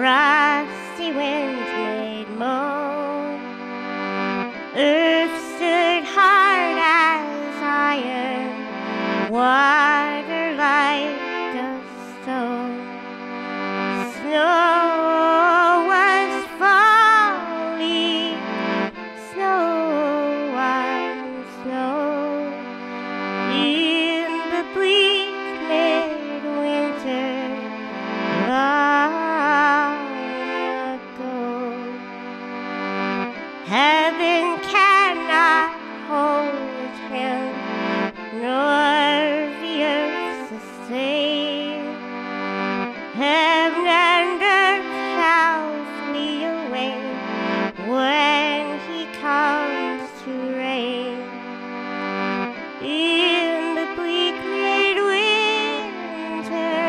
frosty winds made more. Me away when he comes to reign. In the bleak mid winter,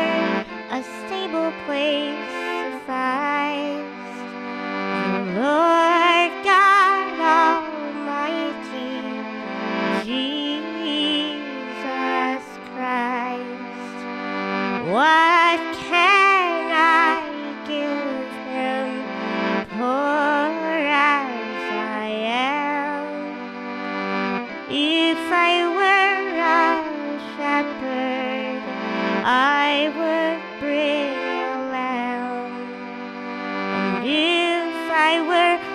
a stable place sufficed. The Lord God Almighty, Jesus Christ. What can I were